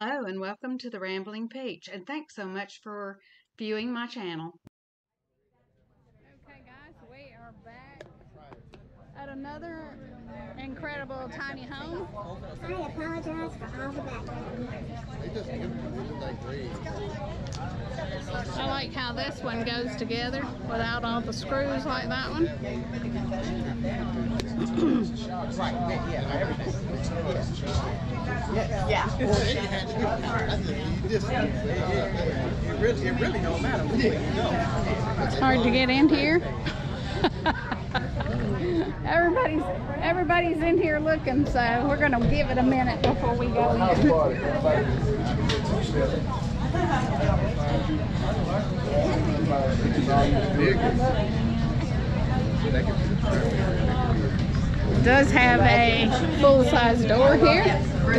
Hello and welcome to the Rambling Peach and thanks so much for viewing my channel. Okay guys, we are back at another incredible tiny home. I apologize for all the background. I like how this one goes together without all the screws like that one. It really, it really don't matter which way you go. It's hard to get in here. everybody's everybody's in here looking, so we're gonna give it a minute before we go in. Does have a full-size door here. What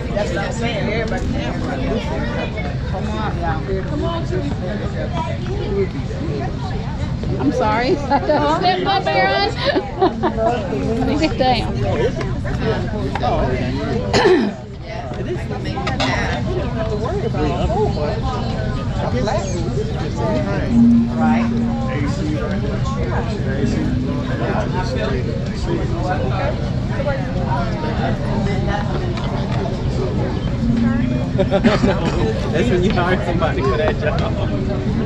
I'm Come on. I'm sorry. Step up, Aaron. Sit down. That's when you hire somebody for that job.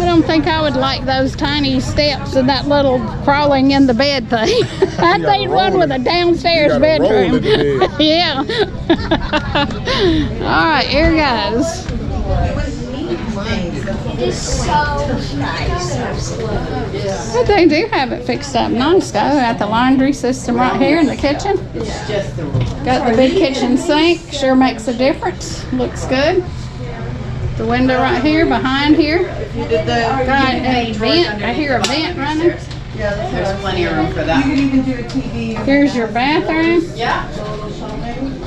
I don't think I would like those tiny steps and that little crawling in the bed thing. I'd need one with a downstairs You gotta roll bedroom. bed. yeah. All right, here goes. It's so nice. But they do have it fixed up nice though. Got the laundry system right here in the kitchen. Got the big kitchen sink. Sure makes a difference. Looks good. The window right here, behind here. Got a vent. I hear a vent running. There's plenty of room for that. You could even do a TV. Here's your bathroom. Yeah.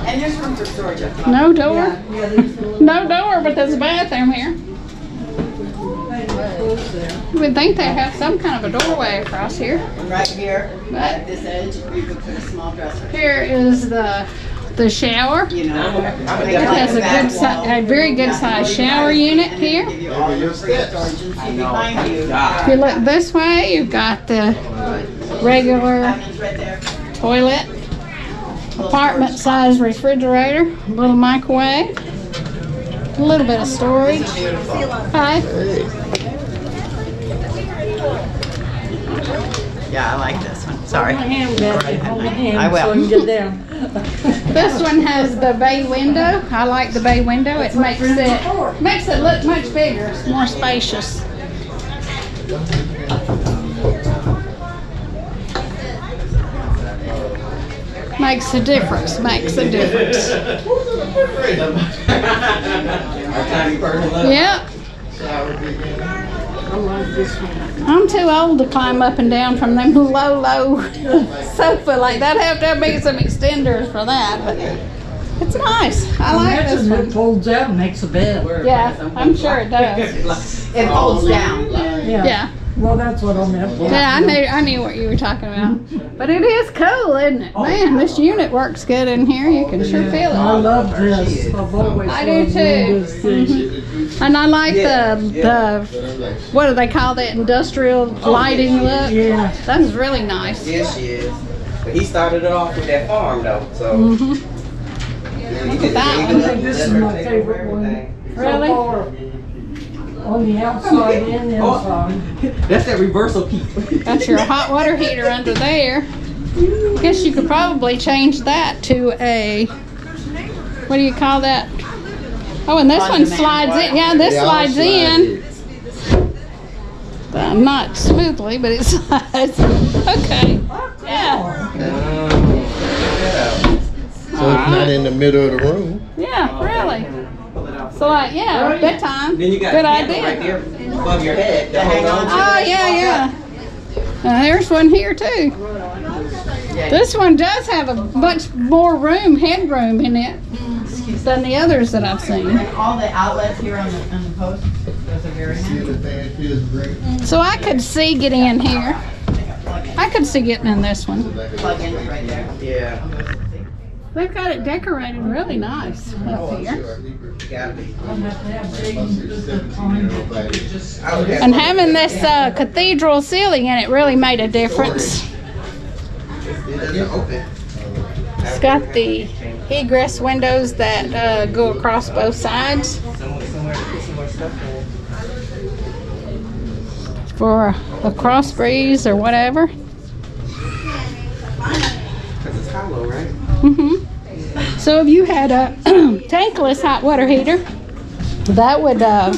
And there's room for storage up top. No door. No door, but there's a bathroom here. You would think they'd have some kind of a doorway across here. Right here, but at this edge, you could put a small dresser. Here is the the shower. You know. Uh-huh. It has a good, si- a very good sized shower unit here. Give you all your free storage and see behind you. If you look this way, you've got the regular Cabinets right there. toilet, apartment size refrigerator, little microwave, a little bit of storage. Hi. Yeah, I like this one. Sorry. I I will. get down. This one has the bay window. I like the bay window. It makes it makes it look much bigger. It's more spacious. Makes a difference. Makes a difference. Yep. I'm too old to climb up and down from them low, low sofa like that. Have to be some extenders for that, but it's nice. I like this Imagine one. it folds out and makes a bed. Yeah, I'm sure it does. It folds down. Yeah, Well, that's what I meant. yeah, I knew, I knew what you were talking about. But it is cool, isn't it? Man, this unit works good in here. You can sure feel it. I love this. I've always I do loved too. this thing. And I like the the what do they call that industrial lighting look? Yeah. That's really nice. Yes, she is. But he started it off with that farm though, so. Mhm. He just that gave one. I up think this and is let my her take favorite over one. everything. Really? So far, on the outside and the inside. That's that reversal key. Got your hot water heater under there. I guess you could probably change that to a what do you call that? Oh, and this one On-demand slides in. Yeah, this slides in. Uh, not smoothly, but it slides. Okay. Yeah. So it's not in the middle of the room. Yeah. Really. So like, yeah, bedtime. Then you got Good a handle idea. right there above your head to hang on to. Oh yeah, yeah. And there's one here too. This one does have a much more room, headroom in it than the others that I've seen. And all the outlets here on the, on the post, those are very See handy. the thing feels great. So I could see getting in here. I could see getting in this one. Plug in right there. Yeah. They've got it decorated really nice up here. Gotta be. My seventeen-year-old baby. I would have And having this uh, cathedral ceiling in it really made a difference. It doesn't open. It's got the egress windows that uh, go across both sides Somewhere, somewhere to put some more stuff in. for a cross breeze or whatever. Cause it's hollow, right? Hmm So if you had a tankless hot water heater, that would uh,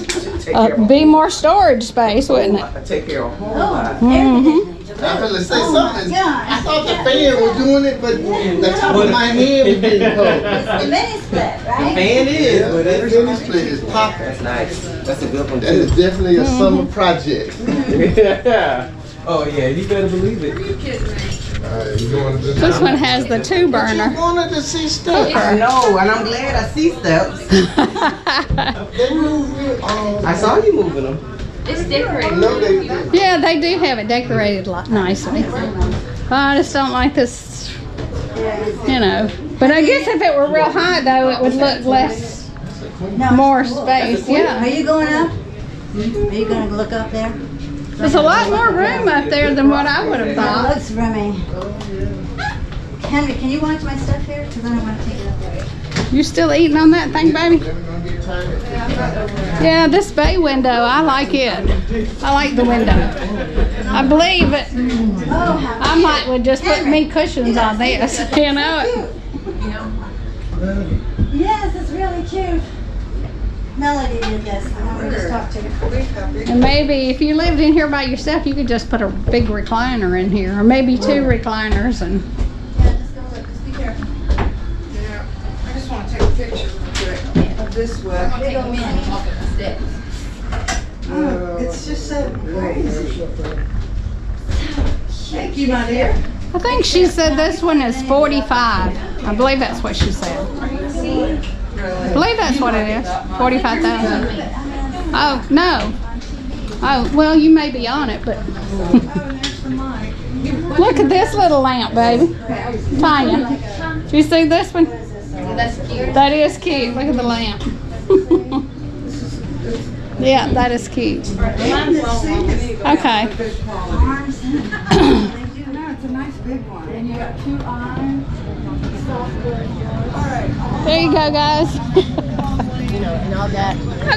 uh, be more storage space, wouldn't it? I take care of a whole lot. hmm I feel to say something. I thought the fan was doing it, but the top of my head was getting cold. The mini split, right? The Fan is, Yeah, but that it's finish split is popping. That's nice. That's a good one That is too. definitely a summer project. yeah. Oh yeah, you better believe it. Alright, you going to This one has the two You burner. wanted to see stuff. I know, and I'm glad I see steps. They move it. Um, I saw you moving them. no, they didn't. yeah, they do have it decorated li- nicely. I just don't like this, you know. But I guess if it were real high though, it would look less, more space. Yeah. Are you going up? Are you gonna look up there? There's a lot more room up there than what I would have It thought. looks roomy. Henry, can you watch my stuff here? Cause I don't wanna take it up there. You still eating on that thing, baby? Never gonna get tired. Yeah, this bay window, I like it. I like the window. I believe it. I might would just put me cushions on this, you know. Yes, it's really cute. Melody did this. I want to just talk to her. And maybe if you lived in here by yourself, you could just put a big recliner in here, or maybe two recliners and. Yeah, just go look. Just be careful. Yeah, I just wanna take a picture real quick of this one. Big old mini. Oh, It's just so crazy. Thank you, my dear. I think she said this one is 45. I believe that's what she said. I believe that's what it is. 45,000. Oh, no. Oh, well, you may be on it, but. Look at this little lamp, baby. Tanya. Do you see this one? That's cute. That is cute. Look at the lamp. yeah, that is cute. Okay. No, it's a nice big one. And you got two eyes. There you go, guys.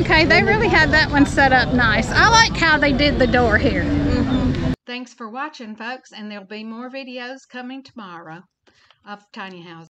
okay, they really had that one set up nice. I like how they did the door here. Thanks for watching, folks, and there'll be more videos coming tomorrow of tiny houses.